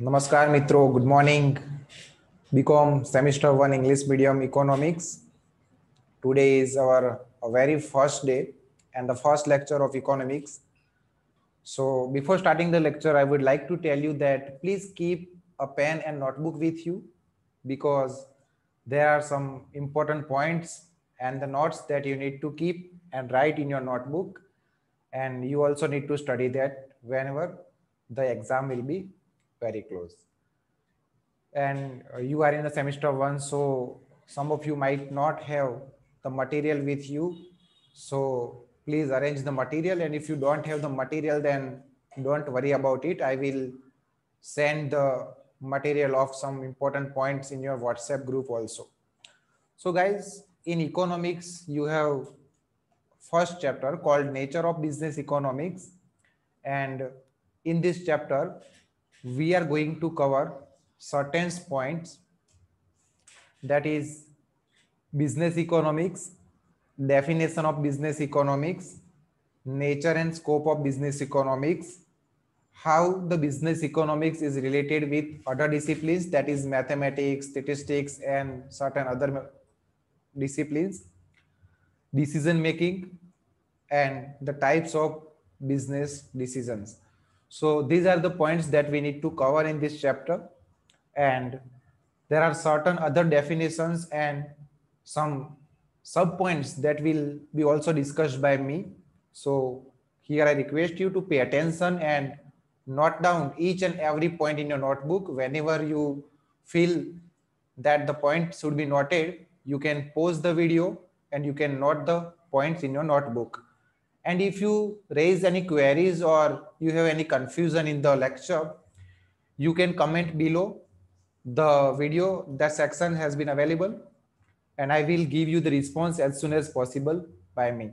Namaskar Mitro, good morning. BCom semester 1 English medium economics. Today is our very first day and the first lecture of economics. So before starting the lecture, I would like to tell you that please keep a pen and notebook with you because there are some important points and the notes that you need to keep and write in your notebook. And you also need to study that whenever the exam will be very close. And uh, you are in the semester one, so some of you might not have the material with you. So please arrange the material. And if you don't have the material, then don't worry about it. I will send the material of some important points in your WhatsApp group also. So guys, in economics, you have first chapter called Nature of Business Economics. And in this chapter, we are going to cover certain points. That is business economics, definition of business economics, nature and scope of business economics, how the business economics is related with other disciplines that is mathematics, statistics and certain other disciplines, decision making and the types of business decisions. So these are the points that we need to cover in this chapter. And there are certain other definitions and some sub points that will be also discussed by me. So here I request you to pay attention and note down each and every point in your notebook. Whenever you feel that the point should be noted, you can pause the video and you can note the points in your notebook. And if you raise any queries or you have any confusion in the lecture, you can comment below the video. That section has been available and I will give you the response as soon as possible by me.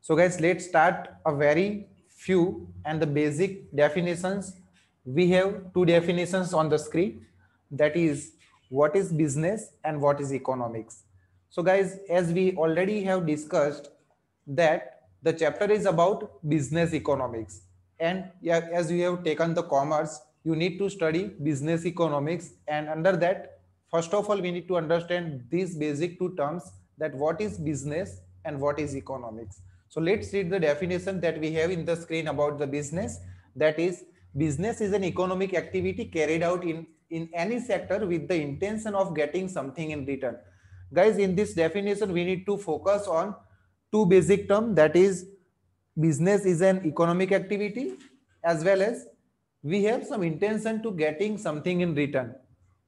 So guys, let's start a very few and the basic definitions. We have two definitions on the screen. That is what is business and what is economics. So guys, as we already have discussed that the chapter is about business economics. And as you have taken the commerce you need to study business economics. And under that first of all we need to understand these basic two terms that what is business and what is economics. So let's read the definition that we have in the screen about the business. That is business is an economic activity carried out in in any sector with the intention of getting something in return. Guys in this definition we need to focus on two basic term that is business is an economic activity as well as we have some intention to getting something in return.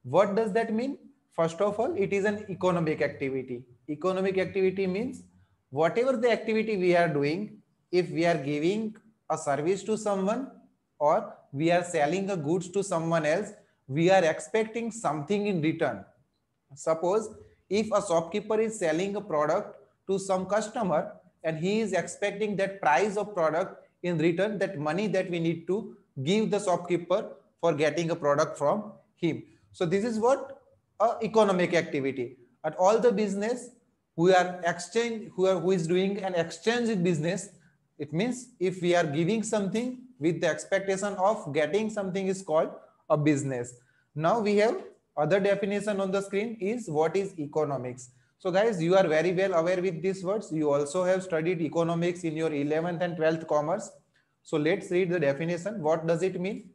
What does that mean? First of all, it is an economic activity. Economic activity means whatever the activity we are doing, if we are giving a service to someone or we are selling a goods to someone else, we are expecting something in return. Suppose if a shopkeeper is selling a product to some customer and he is expecting that price of product in return that money that we need to give the shopkeeper for getting a product from him. So this is what a economic activity. At all the business who are exchange who are who is doing an exchange business it means if we are giving something with the expectation of getting something is called a business. Now we have other definition on the screen is what is economics so guys, you are very well aware with these words. You also have studied economics in your 11th and 12th commerce. So let's read the definition. What does it mean?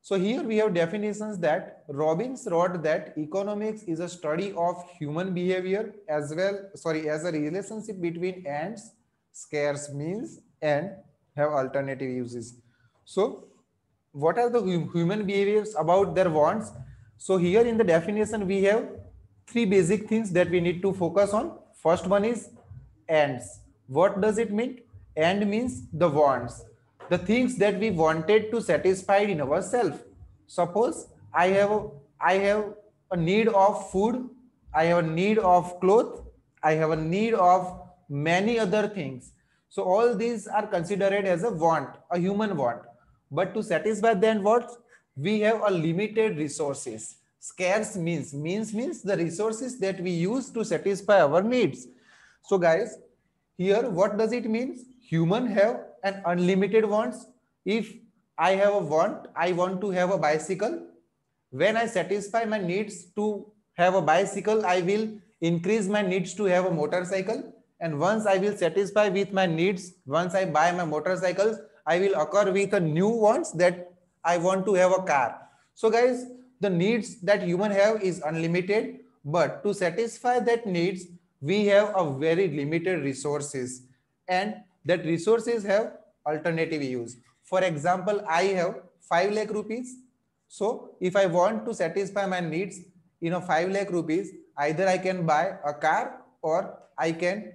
So here we have definitions that Robbins wrote that economics is a study of human behavior as well, sorry, as a relationship between ends, scarce means and have alternative uses. So what are the human behaviors about their wants? So here in the definition, we have three basic things that we need to focus on. First one is ends. What does it mean? End means the wants, the things that we wanted to satisfy in ourselves. Suppose I have I have a need of food, I have a need of clothes, I have a need of many other things. So all these are considered as a want, a human want. But to satisfy them what? We have a limited resources scarce means means means the resources that we use to satisfy our needs so guys here what does it mean human have an unlimited wants if I have a want, I want to have a bicycle. When I satisfy my needs to have a bicycle, I will increase my needs to have a motorcycle. And once I will satisfy with my needs, once I buy my motorcycles, I will occur with a new wants that I want to have a car. So guys, the needs that human have is unlimited, but to satisfy that needs, we have a very limited resources and that resources have alternative use. For example, I have 5 lakh rupees. So if I want to satisfy my needs you know, 5 lakh rupees, either I can buy a car or I can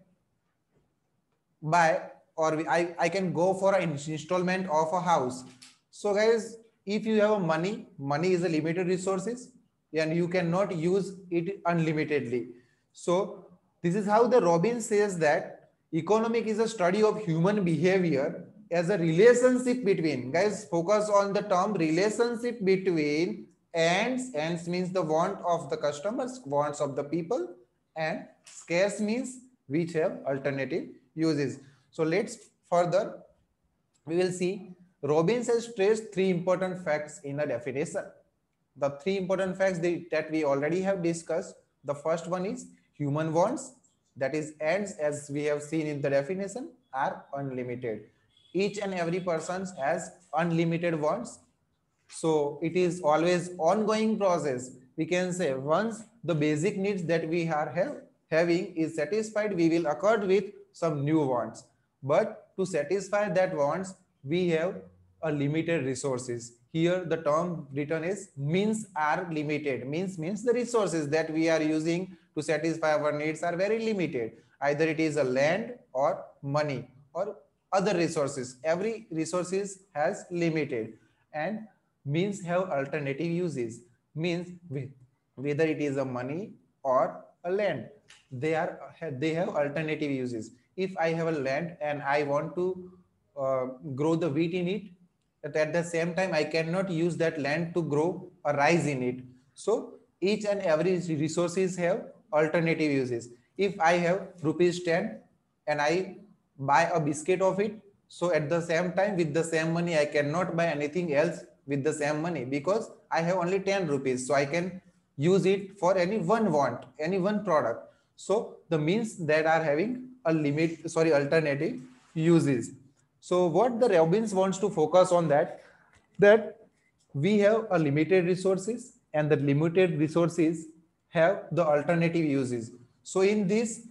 buy or I, I can go for an installment of a house. So guys, if you have a money, money is a limited resources and you cannot use it unlimitedly. So this is how the Robin says that economic is a study of human behavior as a relationship between guys focus on the term relationship between ends ends means the want of the customers wants of the people and scarce means which have alternative uses so let's further we will see robbins has traced three important facts in the definition. The three important facts that we already have discussed. The first one is human wants. That is ends as we have seen in the definition are unlimited. Each and every person has unlimited wants. So it is always ongoing process. We can say once the basic needs that we are having is satisfied we will accord with some new wants. But to satisfy that wants we have a limited resources here the term written is means are limited means means the resources that we are using to satisfy our needs are very limited either it is a land or money or other resources. Every resources has limited and means have alternative uses. Means whether it is a money or a land, they are they have alternative uses. If I have a land and I want to Uh, grow the wheat in it, but at the same time I cannot use that land to grow a rice in it. So each and every resources have alternative uses. If I have rupees 10 and I buy a biscuit of it so at the same time with the same money i cannot buy anything else with the same money because i have only 10 rupees so i can use it for any one want any one product so the means that are having a limit sorry alternative uses so what the robbins wants to focus on that that we have a limited resources and the limited resources have the alternative uses so in this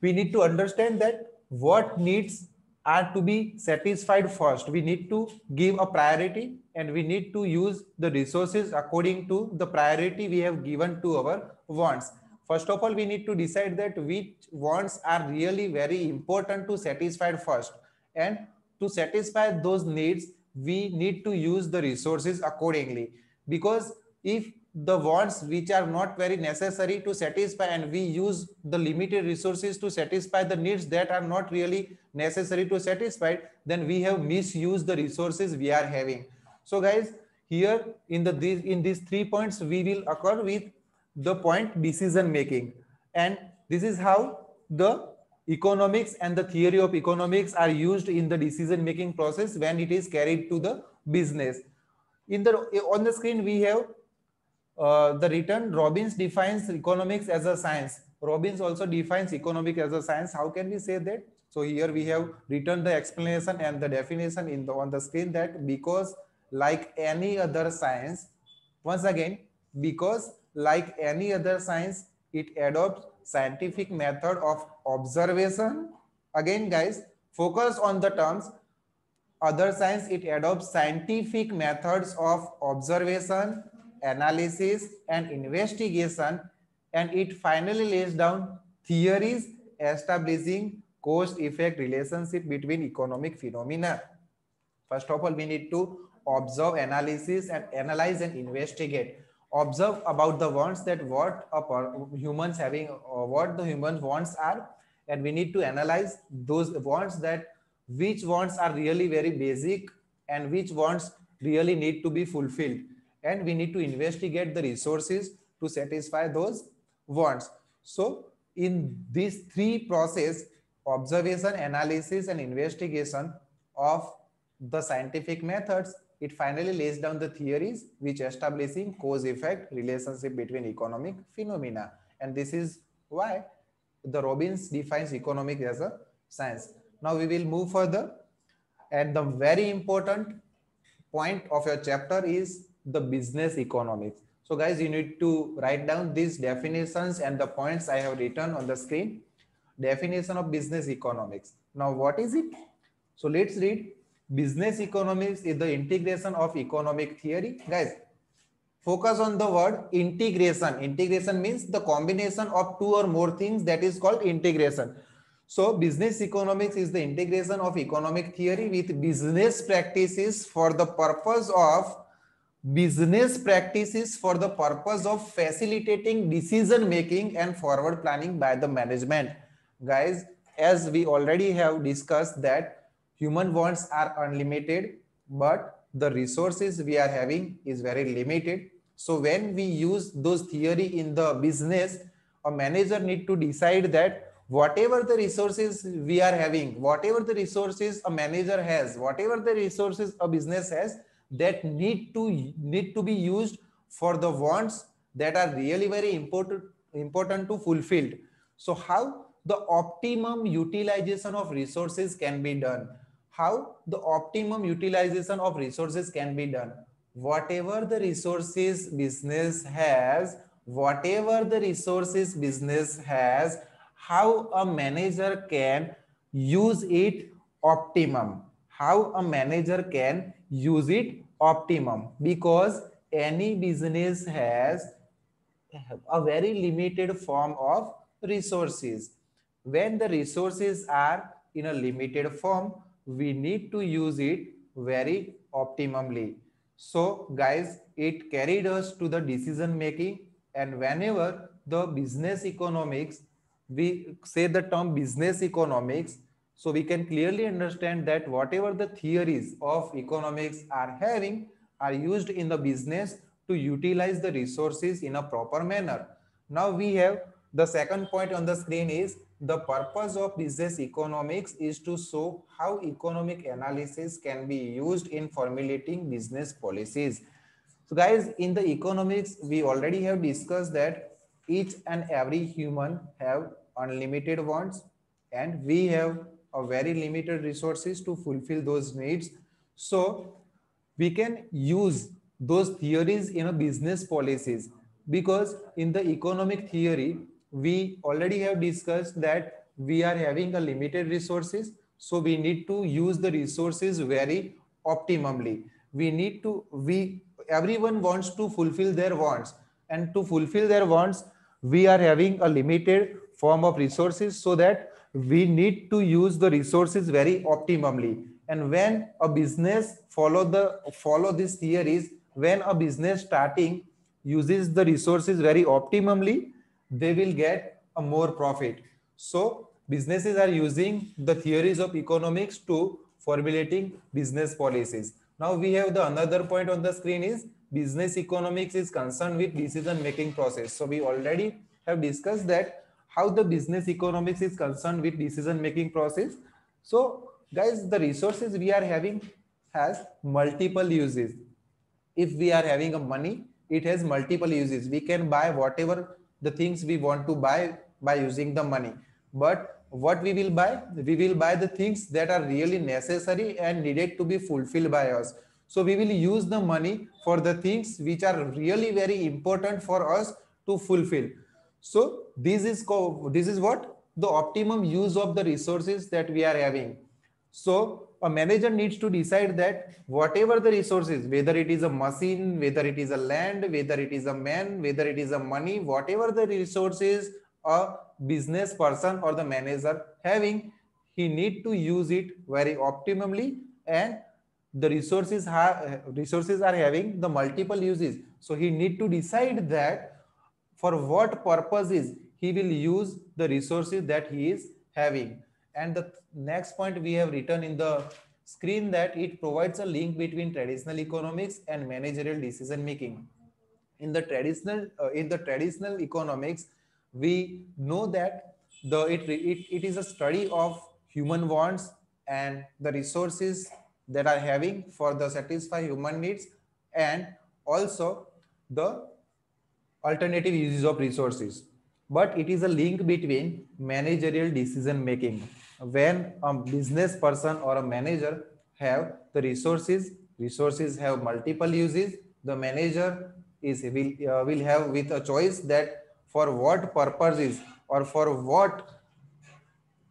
we need to understand that what needs are to be satisfied first. We need to give a priority and we need to use the resources according to the priority we have given to our wants. First of all, we need to decide that which wants are really very important to satisfy first. And to satisfy those needs, we need to use the resources accordingly. Because if the wants which are not very necessary to satisfy and we use the limited resources to satisfy the needs that are not really necessary to satisfy then we have misused the resources we are having so guys here in the these in these three points we will occur with the point decision making and this is how the economics and the theory of economics are used in the decision making process when it is carried to the business in the on the screen we have uh, the written Robbins defines economics as a science. Robbins also defines economic as a science. How can we say that? So here we have written the explanation and the definition in the on the screen that because like any other science, once again, because like any other science, it adopts scientific method of observation. Again, guys, focus on the terms. Other science, it adopts scientific methods of observation, analysis and investigation and it finally lays down theories establishing cause effect relationship between economic phenomena first of all we need to observe analysis and analyze and investigate observe about the wants that what humans having or what the humans wants are and we need to analyze those wants that which wants are really very basic and which wants really need to be fulfilled and we need to investigate the resources to satisfy those wants. So in these three process, observation, analysis, and investigation of the scientific methods, it finally lays down the theories which establishing cause effect relationship between economic phenomena. And this is why the robbins defines economic as a science. Now we will move further. And the very important point of your chapter is the business economics. So guys you need to write down these definitions and the points i have written on the screen. Definition of business economics. Now what is it? So let's read business economics is the integration of economic theory. Guys focus on the word integration. Integration means the combination of two or more things that is called integration. So business economics is the integration of economic theory with business practices for the purpose of business practices for the purpose of facilitating decision making and forward planning by the management. Guys as we already have discussed that human wants are unlimited, but the resources we are having is very limited. So when we use those theory in the business, a manager need to decide that whatever the resources we are having, whatever the resources a manager has, whatever the resources a business has, that need to need to be used for the wants that are really very important important to fulfilled. So how the optimum utilization of resources can be done? How the optimum utilization of resources can be done. Whatever the resources business has, whatever the resources business has, how a manager can use it optimum. How a manager can use it optimum because any business has a very limited form of resources. When the resources are in a limited form, we need to use it very optimally. So guys, it carried us to the decision making and whenever the business economics, we say the term business economics, so we can clearly understand that whatever the theories of economics are having are used in the business to utilize the resources in a proper manner. Now we have the second point on the screen is the purpose of business economics is to show how economic analysis can be used in formulating business policies. So guys, in the economics, we already have discussed that each and every human have unlimited wants and we have a very limited resources to fulfill those needs. So we can use those theories in a business policies because in the economic theory, we already have discussed that we are having a limited resources. So we need to use the resources very optimally. We need to, we, everyone wants to fulfill their wants and to fulfill their wants, we are having a limited form of resources so that we need to use the resources very optimally. And when a business follow the, follow these theories, when a business starting uses the resources very optimally, they will get a more profit. So businesses are using the theories of economics to formulating business policies. Now we have the another point on the screen is business economics is concerned with decision making process. So we already have discussed that how the business economics is concerned with decision making process. So guys, the resources we are having has multiple uses. If we are having a money, it has multiple uses. We can buy whatever the things we want to buy by using the money. But what we will buy? We will buy the things that are really necessary and needed to be fulfilled by us. So we will use the money for the things which are really very important for us to fulfill. So this is this is what? The optimum use of the resources that we are having. So a manager needs to decide that whatever the resources, whether it is a machine, whether it is a land, whether it is a man, whether it is a money, whatever the resources a business person or the manager having, he need to use it very optimally and the resources have resources are having the multiple uses. So he need to decide that for what purposes he will use the resources that he is having. And the next point we have written in the screen that it provides a link between traditional economics and managerial decision making. In the traditional uh, in the traditional economics, we know that the it, it, it is a study of human wants and the resources that are having for the satisfy human needs and also the alternative uses of resources but it is a link between managerial decision making when a business person or a manager have the resources resources have multiple uses the manager is will uh, will have with a choice that for what purposes or for what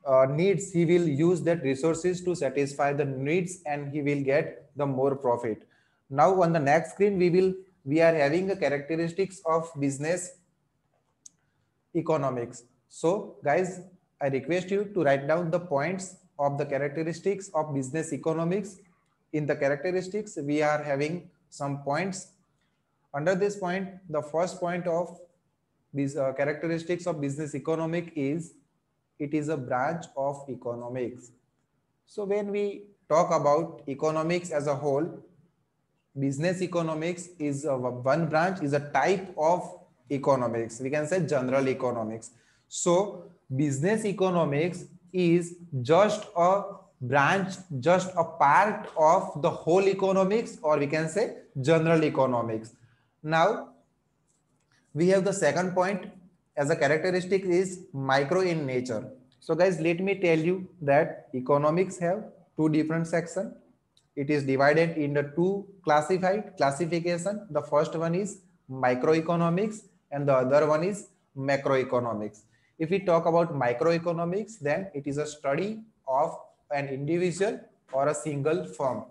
uh, needs he will use that resources to satisfy the needs and he will get the more profit. Now on the next screen we will we are having the characteristics of business economics. So guys i request you to write down the points of the characteristics of business economics in the characteristics we are having some points under this point the first point of these uh, characteristics of business economic is it is a branch of economics. So when we talk about economics as a whole, business economics is a, one branch is a type of economics. We can say general economics. So business economics is just a branch, just a part of the whole economics or we can say general economics. Now we have the second point as a characteristic is micro in nature. So guys, let me tell you that economics have two different section. It is divided into two classified classification. The first one is microeconomics and the other one is macroeconomics. If we talk about microeconomics, then it is a study of an individual or a single firm.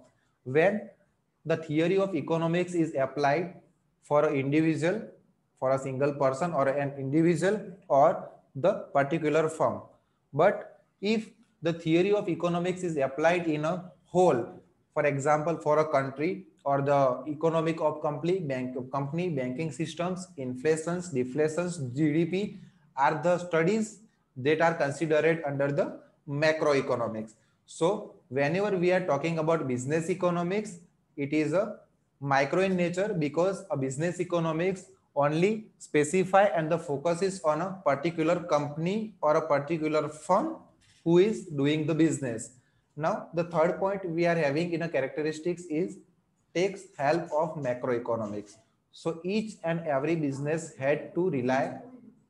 When the theory of economics is applied for an individual for a single person or an individual or the particular firm. But if the theory of economics is applied in a whole, for example, for a country or the economic of company, bank company, banking systems, inflations, deflations, GDP are the studies that are considered under the macroeconomics. So whenever we are talking about business economics, it is a micro in nature because a business economics only specify and the focus is on a particular company or a particular firm who is doing the business. Now, the third point we are having in a characteristics is takes help of macroeconomics. So each and every business had to rely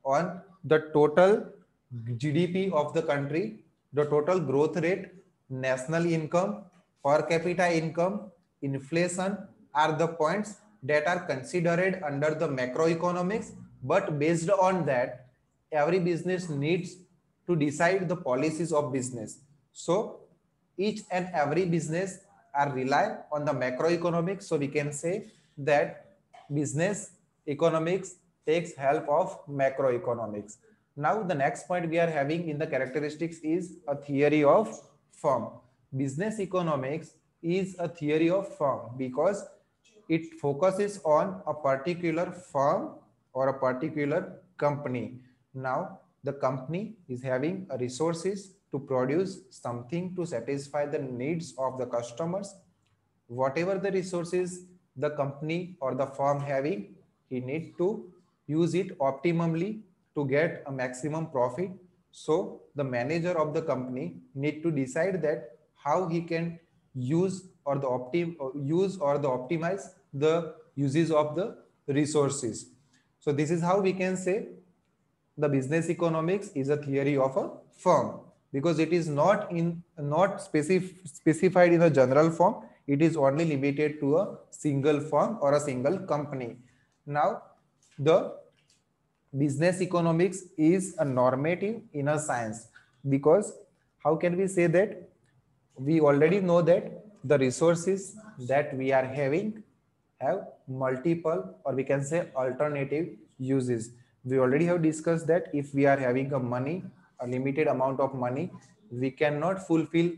on the total GDP of the country, the total growth rate, national income, per capita income, inflation are the points that are considered under the macroeconomics, but based on that, every business needs to decide the policies of business. So each and every business are rely on the macroeconomics. So we can say that business economics takes help of macroeconomics. Now the next point we are having in the characteristics is a theory of firm. Business economics is a theory of firm because it focuses on a particular firm or a particular company. Now, the company is having resources to produce something to satisfy the needs of the customers. Whatever the resources the company or the firm having, he need to use it optimally to get a maximum profit. So the manager of the company need to decide that how he can use or the optim use or the optimize the uses of the resources. So this is how we can say the business economics is a theory of a firm because it is not in not specific specified in a general form. It is only limited to a single firm or a single company. Now the business economics is a normative in a science because how can we say that we already know that the resources that we are having have multiple or we can say alternative uses. We already have discussed that if we are having a money, a limited amount of money, we cannot fulfill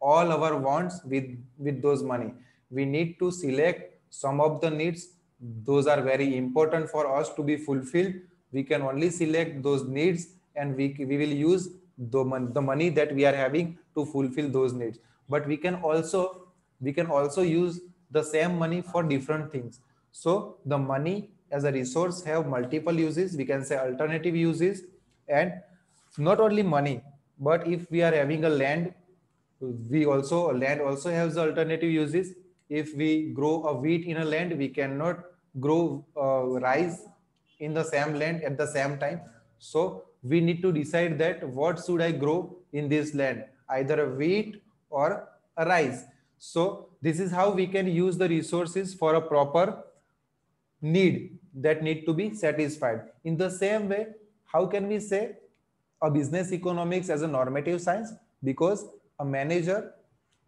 all our wants with, with those money. We need to select some of the needs. Those are very important for us to be fulfilled. We can only select those needs and we, we will use the, mon the money that we are having to fulfill those needs. But we can also we can also use the same money for different things. So the money as a resource have multiple uses. We can say alternative uses and not only money, but if we are having a land, we also land also has alternative uses. If we grow a wheat in a land, we cannot grow uh, rice in the same land at the same time. So we need to decide that what should I grow in this land, either a wheat or a rice. So this is how we can use the resources for a proper need that need to be satisfied. In the same way, how can we say a business economics as a normative science? Because a manager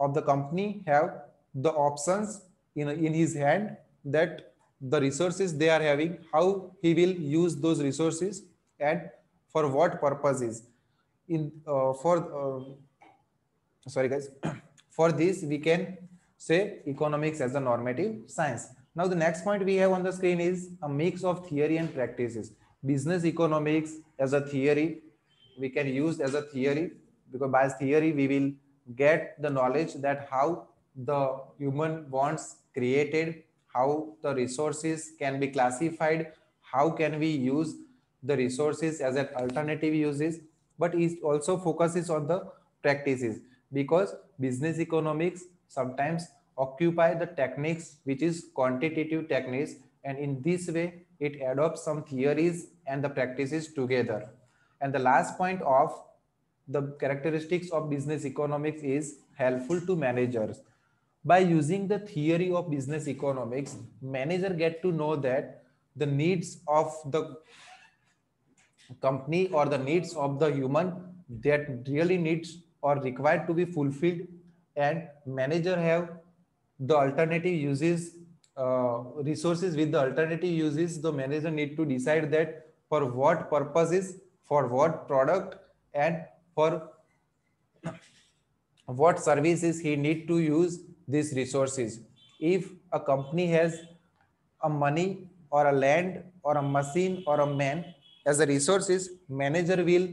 of the company have the options in, in his hand that the resources they are having, how he will use those resources and for what purposes. In uh, for uh, sorry guys, for this we can say economics as a normative science. Now the next point we have on the screen is a mix of theory and practices. Business economics as a theory, we can use as a theory because by theory we will get the knowledge that how the human wants created, how the resources can be classified, how can we use the resources as an alternative uses, but it also focuses on the practices because business economics sometimes occupy the techniques which is quantitative techniques and in this way it adopts some theories and the practices together. And the last point of the characteristics of business economics is helpful to managers by using the theory of business economics manager get to know that the needs of the company or the needs of the human that really needs or required to be fulfilled. And manager have the alternative uses uh, resources. With the alternative uses the manager need to decide that for what purposes for what product and for what services he need to use these resources. If a company has a money or a land or a machine or a man as a resources manager will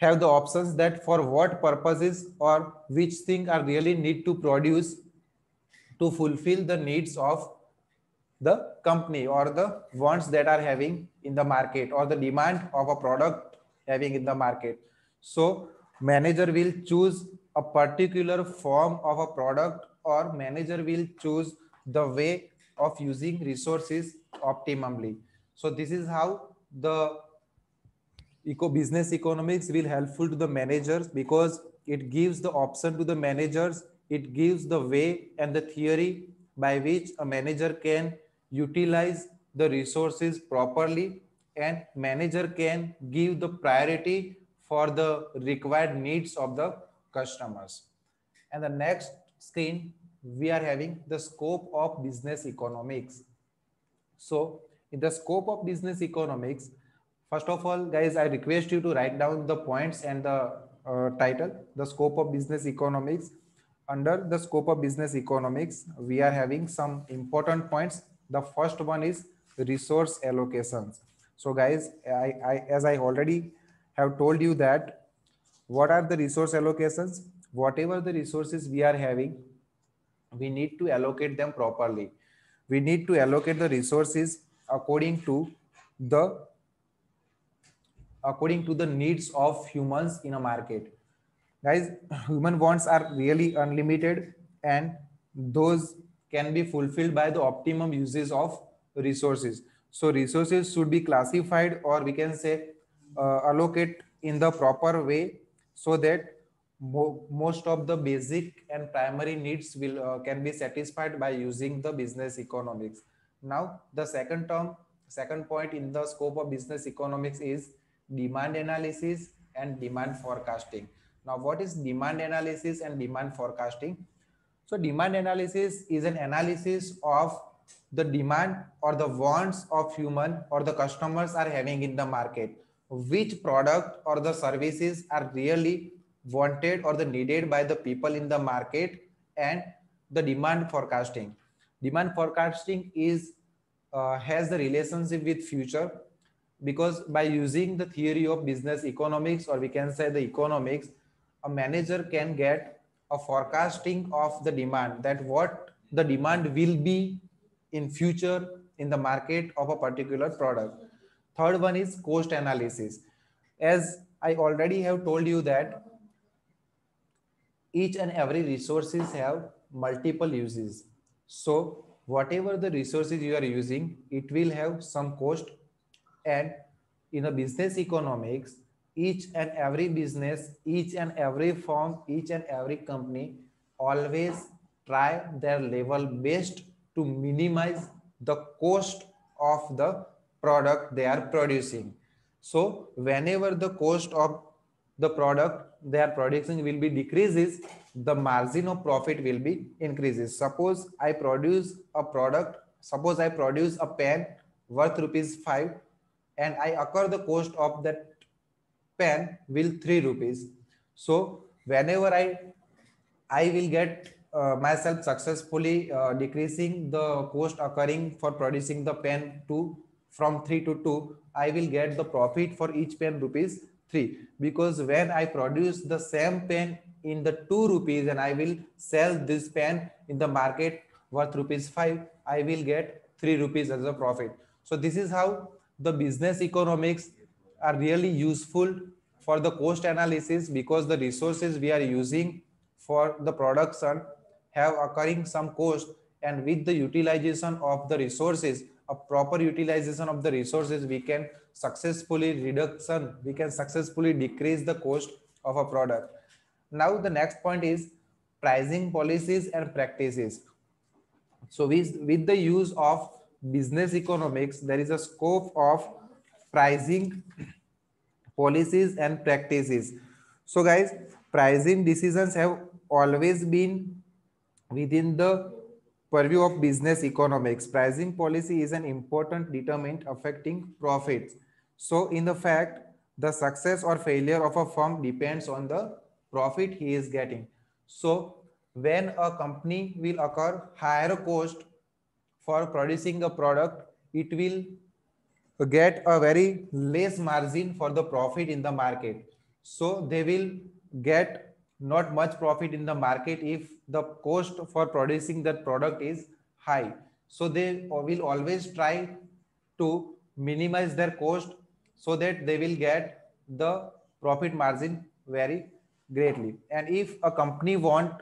have the options that for what purposes or which thing are really need to produce to fulfill the needs of the company or the wants that are having in the market or the demand of a product having in the market. So manager will choose a particular form of a product or manager will choose the way of using resources optimally. So this is how the eco business economics will helpful to the managers because it gives the option to the managers. It gives the way and the theory by which a manager can utilize the resources properly and manager can give the priority for the required needs of the customers. And the next screen, we are having the scope of business economics. So in the scope of business economics, first of all, guys, I request you to write down the points and the uh, title, the scope of business economics under the scope of business economics, we are having some important points. The first one is resource allocations. So guys, I, I, as I already have told you that what are the resource allocations? Whatever the resources we are having, we need to allocate them properly. We need to allocate the resources according to the according to the needs of humans in a market guys human wants are really unlimited and those can be fulfilled by the optimum uses of resources so resources should be classified or we can say uh, allocate in the proper way so that mo most of the basic and primary needs will uh, can be satisfied by using the business economics now the second term second point in the scope of business economics is demand analysis and demand forecasting now, what is demand analysis and demand forecasting? So demand analysis is an analysis of the demand or the wants of human or the customers are having in the market. Which product or the services are really wanted or the needed by the people in the market and the demand forecasting. Demand forecasting is uh, has the relationship with future because by using the theory of business economics or we can say the economics a manager can get a forecasting of the demand that what the demand will be in future in the market of a particular product third one is cost analysis as i already have told you that each and every resources have multiple uses. So whatever the resources you are using, it will have some cost. And in a business economics, each and every business, each and every firm, each and every company always try their level best to minimize the cost of the product they are producing. So whenever the cost of the product they are producing will be decreases, the margin of profit will be increases. Suppose I produce a product, suppose I produce a pen worth rupees 5 and I occur the cost of that pen will 3 rupees. So whenever I I will get uh, myself successfully uh, decreasing the cost occurring for producing the pen to from 3 to 2, I will get the profit for each pen rupees 3 because when I produce the same pen in the 2 rupees and I will sell this pen in the market worth rupees 5, I will get 3 rupees as a profit. So this is how the business economics are really useful for the cost analysis because the resources we are using for the production have occurring some cost and with the utilization of the resources a proper utilization of the resources we can successfully reduction we can successfully decrease the cost of a product. Now the next point is pricing policies and practices. So with, with the use of business economics there is a scope of pricing policies and practices. So guys pricing decisions have always been within the purview of business economics, pricing policy is an important determinant affecting profits. So in the fact, the success or failure of a firm depends on the profit he is getting. So when a company will occur higher cost for producing a product, it will get a very less margin for the profit in the market. So they will get not much profit in the market if the cost for producing that product is high. So they will always try to minimize their cost so that they will get the profit margin very greatly. And if a company want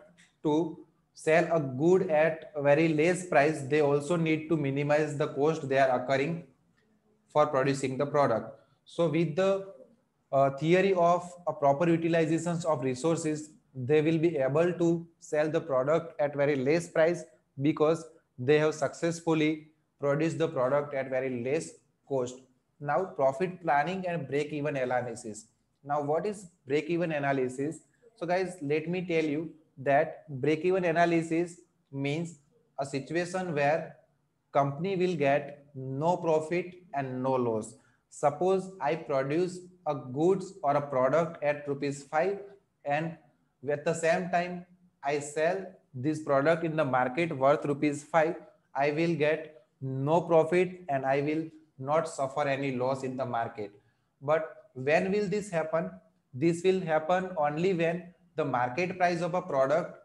to sell a good at a very less price, they also need to minimize the cost they are occurring for producing the product. So with the uh, theory of a proper utilizations of resources, they will be able to sell the product at very less price because they have successfully produced the product at very less cost. Now profit planning and break even analysis. Now what is break even analysis? So guys, let me tell you that break even analysis means a situation where company will get no profit and no loss. Suppose I produce a goods or a product at rupees 5 and at the same time I sell this product in the market worth rupees 5, I will get no profit and I will not suffer any loss in the market. But when will this happen? This will happen only when the market price of a product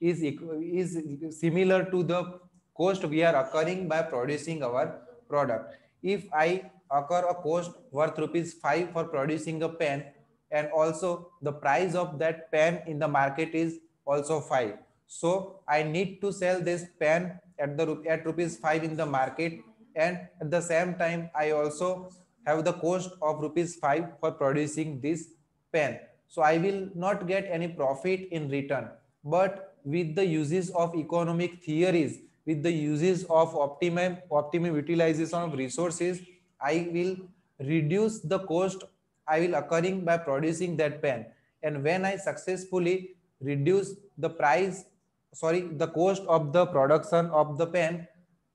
is, is similar to the cost we are occurring by producing our product. If I occur a cost worth rupees 5 for producing a pen and also the price of that pen in the market is also 5 so i need to sell this pen at the at rupees 5 in the market and at the same time i also have the cost of rupees 5 for producing this pen. So i will not get any profit in return. But with the uses of economic theories with the uses of optimum optimum utilization of resources i will reduce the cost I will occurring by producing that pen. And when I successfully reduce the price, sorry, the cost of the production of the pen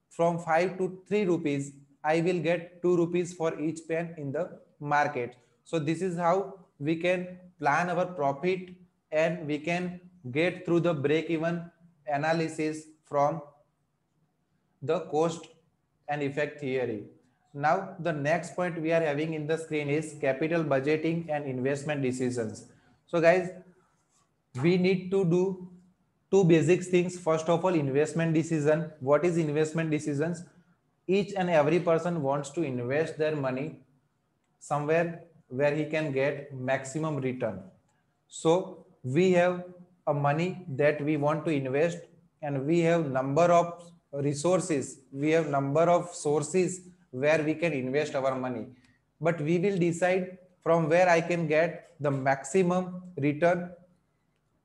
from 5 to 3 rupees, I will get 2 rupees for each pen in the market. So this is how we can plan our profit and we can get through the break even analysis from the cost and effect theory. Now, the next point we are having in the screen is capital budgeting and investment decisions. So guys, we need to do two basic things. First of all, investment decision. What is investment decisions? Each and every person wants to invest their money somewhere where he can get maximum return. So we have a money that we want to invest and we have number of resources we have number of sources where we can invest our money. But we will decide from where i can get the maximum return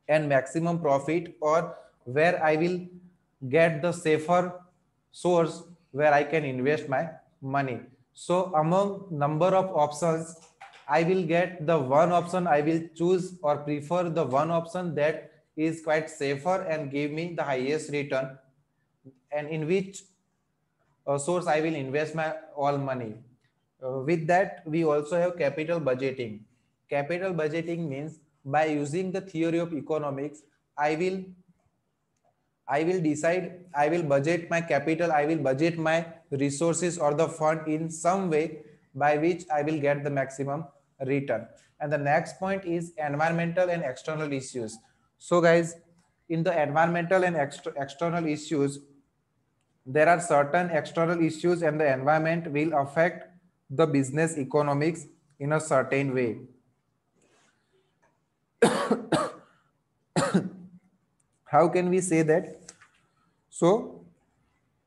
and maximum profit or where i will get the safer source where i can invest my money. So among number of options i will get the one option i will choose or prefer the one option that is quite safer and give me the highest return and in which uh, source I will invest my all money. Uh, with that, we also have capital budgeting. Capital budgeting means by using the theory of economics, I will I will decide, I will budget my capital, I will budget my resources or the fund in some way by which I will get the maximum return. And the next point is environmental and external issues. So guys, in the environmental and exter external issues, there are certain external issues and the environment will affect the business economics in a certain way. How can we say that? So,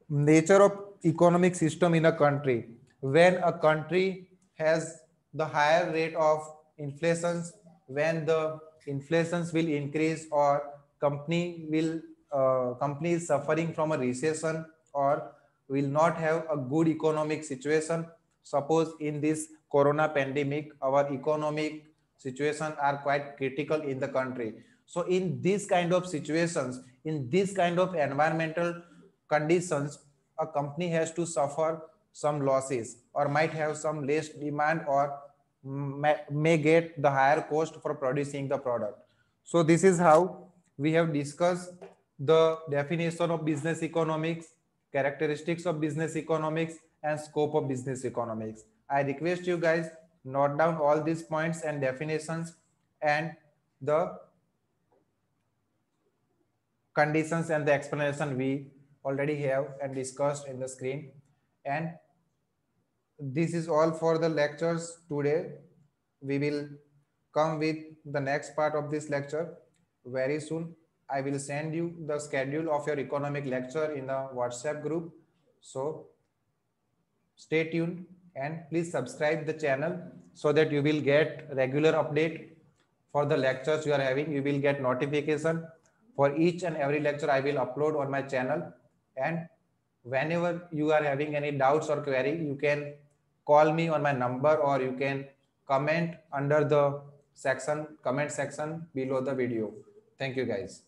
nature of economic system in a country. When a country has the higher rate of inflations, when the inflations will increase or company will uh, company is suffering from a recession or will not have a good economic situation. Suppose in this corona pandemic our economic situation are quite critical in the country. So in this kind of situations in this kind of environmental conditions a company has to suffer some losses or might have some less demand or may, may get the higher cost for producing the product. So this is how we have discussed the definition of business economics characteristics of business economics and scope of business economics. I request you guys note down all these points and definitions and the conditions and the explanation we already have and discussed in the screen. And this is all for the lectures today. We will come with the next part of this lecture very soon. I will send you the schedule of your economic lecture in the WhatsApp group. So stay tuned and please subscribe the channel so that you will get regular update for the lectures you are having. You will get notification for each and every lecture I will upload on my channel. And whenever you are having any doubts or query, you can call me on my number or you can comment under the section comment section below the video. Thank you guys.